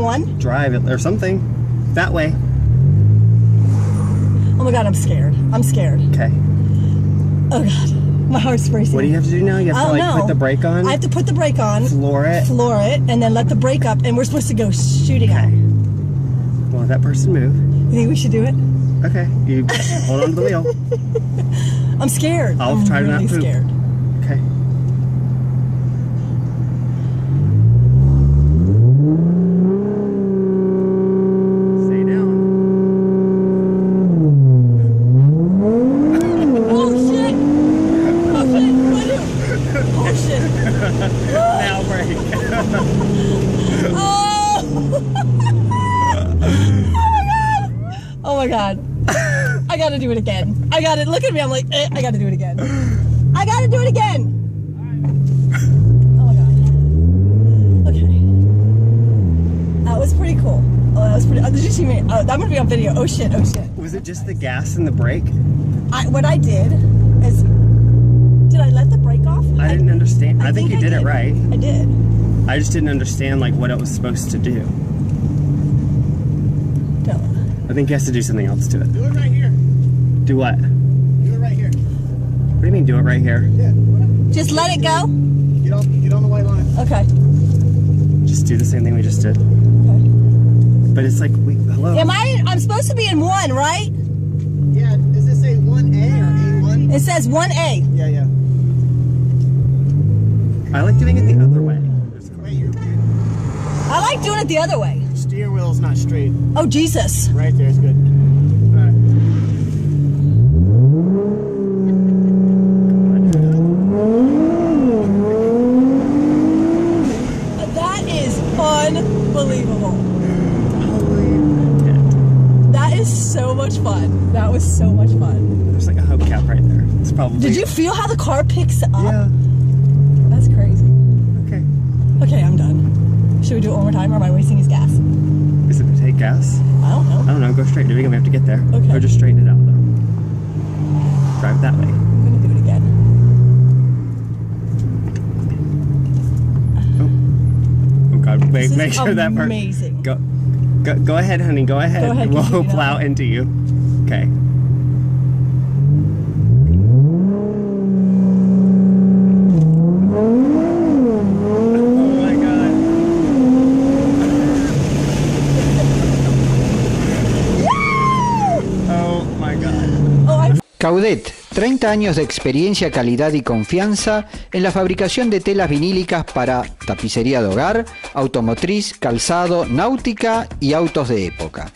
one? drive it or something. That way. Oh my god, I'm scared. I'm scared. Okay. Oh god, my heart's racing. What do you have to do now? You have to like know. put the brake on, I have to put the brake on, floor it. floor it, and then let the brake up, and we're supposed to go shooting out. Okay. Well, that person move. You think we should do it? Okay. You hold on to the wheel. I'm scared. I'll I'm try to not really poop. scared. Now brake. Oh! oh my god! I gotta do it again. I got it. Look at me. I'm like, eh, I gotta do it again. I gotta do it again. Oh my god. Okay. That was pretty cool. Oh, that was pretty. Oh, did you see me? Oh, I'm gonna be on video. Oh shit! Oh shit! Was it just the gas and the brake? I, what I did is, did I let the? I didn't understand. I, think, you did, it right. I did. I just didn't understand like what it was supposed to do. No. I think he has to do something else to it. Do it right here. Do what? What Do it right here. What do you mean do it right here? Yeah. Just let it go. Get on. Get on the white line. Okay. Just do the same thing we just did. okay. But it's like we hello. Am I? I'm supposed to be in one, right? Yeah. Does this say one A or A one? It says one A. Yeah. Yeah. I like doing it the other way. I like doing it the other way. your steer wheel's not straight. Oh Jesus! Right there is good. All right. That is unbelievable. Holy That is so much fun. That was so much fun. There's like a hubcap right there. It's probably Did you feel how the car picks up? Yeah. Should we do it one more time, or am I wasting his gas? Is it gonna take gas? I don't know. I don't know. Go straight. Do. We have to get there. Okay. Or just straighten it out though. Drive that way. I'm gonna do it again. Oh, oh God. Wait. Make sure that part. amazing. Go. Go, go ahead, honey. Go ahead. Go ahead, we'll plow into you. Okay. Caudet, 30 años de experiencia, calidad y confianza en la fabricación de telas vinílicas para tapicería de hogar, automotriz, calzado, náutica y autos de época.